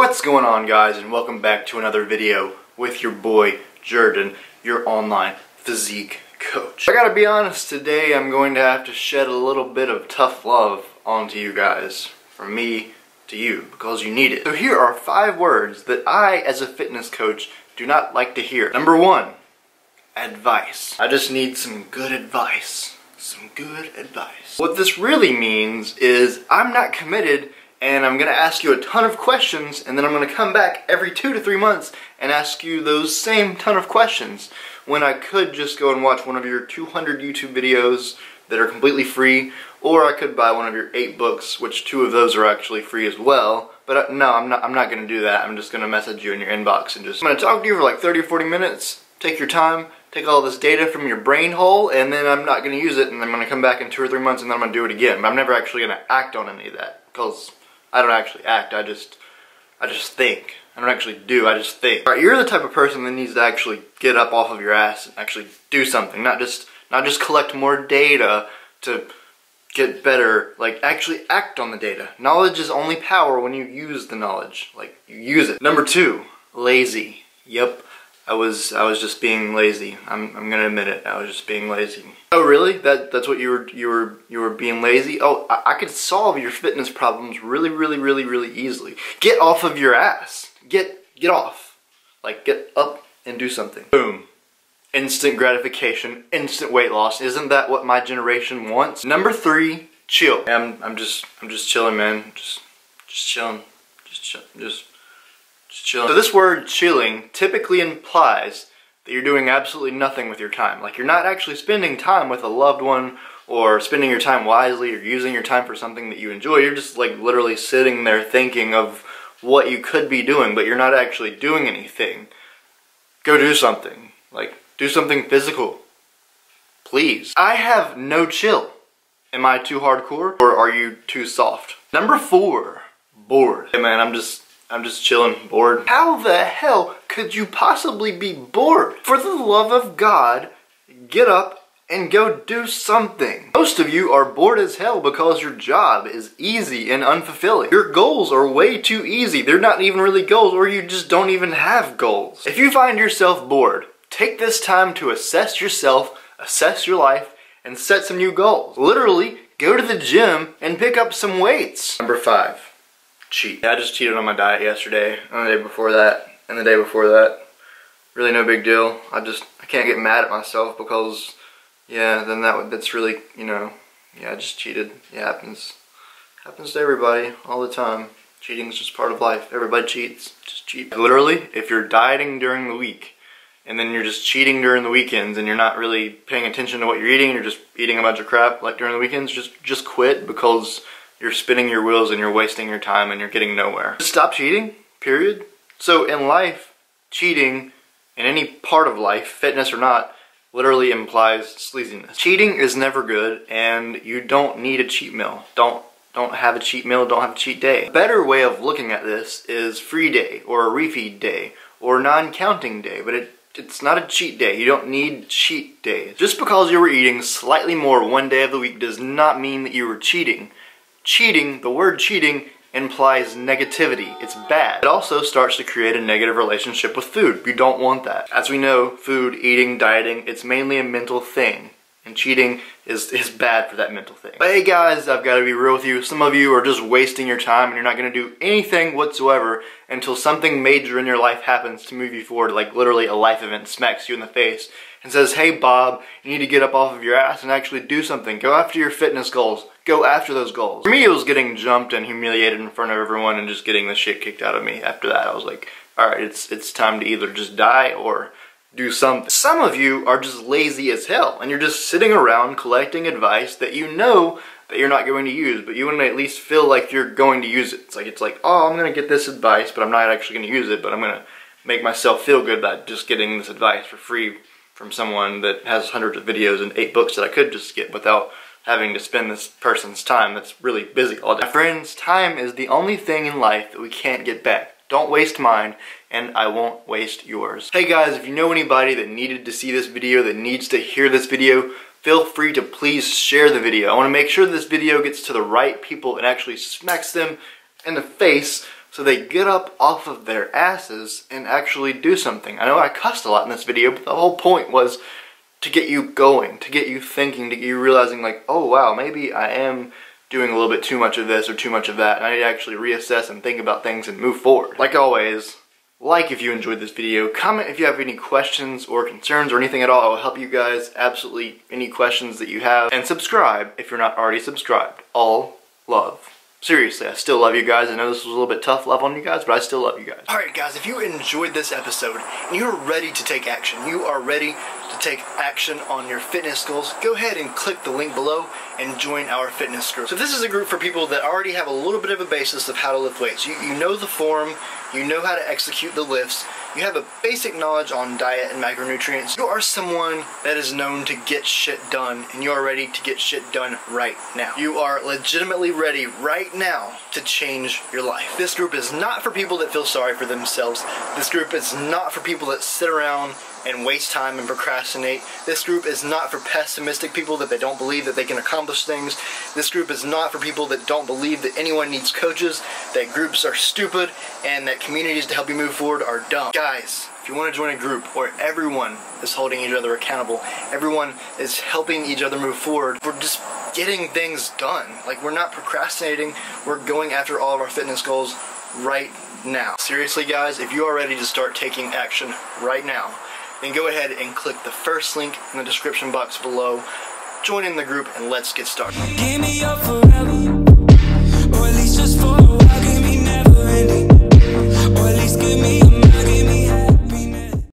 What's going on guys and welcome back to another video with your boy Jordan, your online physique coach. I gotta be honest, today I'm going to have to shed a little bit of tough love onto you guys. From me to you, because you need it. So here are five words that I, as a fitness coach, do not like to hear. Number one, advice. I just need some good advice. Some good advice. What this really means is I'm not committed and I'm gonna ask you a ton of questions and then I'm gonna come back every two to three months and ask you those same ton of questions when I could just go and watch one of your 200 YouTube videos that are completely free or I could buy one of your eight books which two of those are actually free as well. But uh, no I'm not I'm not gonna do that. I'm just gonna message you in your inbox and just I'm gonna talk to you for like 30 or 40 minutes. Take your time. Take all this data from your brain hole and then I'm not gonna use it and I'm gonna come back in two or three months and then I'm gonna do it again. But I'm never actually gonna act on any of that because I don't actually act. I just, I just think. I don't actually do. I just think. All right, you're the type of person that needs to actually get up off of your ass and actually do something. Not just, not just collect more data to get better. Like actually act on the data. Knowledge is only power when you use the knowledge. Like you use it. Number two, lazy. Yep. I was I was just being lazy. I'm I'm gonna admit it. I was just being lazy. Oh really? That that's what you were you were you were being lazy? Oh, I, I could solve your fitness problems really really really really easily. Get off of your ass. Get get off. Like get up and do something. Boom. Instant gratification, instant weight loss. Isn't that what my generation wants? Number three, chill. I'm I'm just I'm just chilling, man. Just just chilling. Just chill. Just chilling. So this word chilling typically implies that you're doing absolutely nothing with your time. Like you're not actually spending time with a loved one or spending your time wisely or using your time for something that you enjoy. You're just like literally sitting there thinking of what you could be doing, but you're not actually doing anything. Go do something. Like do something physical. Please. I have no chill. Am I too hardcore or are you too soft? Number four, bored. Hey man, I'm just I'm just chilling, bored. How the hell could you possibly be bored? For the love of God, get up and go do something. Most of you are bored as hell because your job is easy and unfulfilling. Your goals are way too easy. They're not even really goals or you just don't even have goals. If you find yourself bored, take this time to assess yourself, assess your life, and set some new goals. Literally, go to the gym and pick up some weights. Number five, cheat. I just cheated on my diet yesterday, and the day before that, and the day before that. Really no big deal. I just, I can't get mad at myself because, yeah, then that that's really, you know, yeah, I just cheated. It happens. Happens to everybody all the time. Cheating is just part of life. Everybody cheats. Just cheat. Literally, if you're dieting during the week, and then you're just cheating during the weekends and you're not really paying attention to what you're eating, you're just eating a bunch of crap like during the weekends, just just quit because you're spinning your wheels and you're wasting your time and you're getting nowhere. Stop cheating, period. So in life, cheating, in any part of life, fitness or not, literally implies sleaziness. Cheating is never good and you don't need a cheat meal. Don't don't have a cheat meal, don't have a cheat day. A better way of looking at this is free day or a refeed day or non-counting day, but it it's not a cheat day. You don't need cheat days. Just because you were eating slightly more one day of the week does not mean that you were cheating cheating, the word cheating, implies negativity. It's bad. It also starts to create a negative relationship with food. We don't want that. As we know, food, eating, dieting, it's mainly a mental thing. And cheating is, is bad for that mental thing. But hey guys, I've got to be real with you. Some of you are just wasting your time and you're not going to do anything whatsoever until something major in your life happens to move you forward, like literally a life event smacks you in the face and says, hey Bob, you need to get up off of your ass and actually do something. Go after your fitness goals go after those goals. For me, it was getting jumped and humiliated in front of everyone and just getting the shit kicked out of me. After that, I was like, all right, it's, it's time to either just die or do something. Some of you are just lazy as hell and you're just sitting around collecting advice that you know that you're not going to use, but you want to at least feel like you're going to use it. It's like, it's like, oh, I'm going to get this advice, but I'm not actually going to use it, but I'm going to make myself feel good about just getting this advice for free from someone that has hundreds of videos and eight books that I could just get without having to spend this person's time that's really busy all day. My Friends, time is the only thing in life that we can't get back. Don't waste mine, and I won't waste yours. Hey guys, if you know anybody that needed to see this video, that needs to hear this video, feel free to please share the video. I want to make sure this video gets to the right people and actually smacks them in the face So they get up off of their asses and actually do something. I know I cussed a lot in this video, but the whole point was to get you going, to get you thinking, to get you realizing like, oh wow, maybe I am doing a little bit too much of this or too much of that. And I need to actually reassess and think about things and move forward. Like always, like if you enjoyed this video, comment if you have any questions or concerns or anything at all. I will help you guys absolutely any questions that you have. And subscribe if you're not already subscribed. All love. Seriously, I still love you guys. I know this was a little bit tough love on you guys, but I still love you guys. Alright guys, if you enjoyed this episode and you're ready to take action, you are ready to take action on your fitness goals, go ahead and click the link below and join our fitness group. So this is a group for people that already have a little bit of a basis of how to lift weights. You, you know the form, you know how to execute the lifts, you have a basic knowledge on diet and macronutrients. You are someone that is known to get shit done, and you are ready to get shit done right now. You are legitimately ready right now to change your life. This group is not for people that feel sorry for themselves. This group is not for people that sit around and waste time and procrastinate. This group is not for pessimistic people that they don't believe that they can accomplish things. This group is not for people that don't believe that anyone needs coaches, that groups are stupid, and that communities to help you move forward are dumb. Guys, if you want to join a group where everyone is holding each other accountable, everyone is helping each other move forward, we're just getting things done. Like, we're not procrastinating, we're going after all of our fitness goals right now. Seriously, guys, if you are ready to start taking action right now, then go ahead and click the first link in the description box below. Join in the group and let's get started.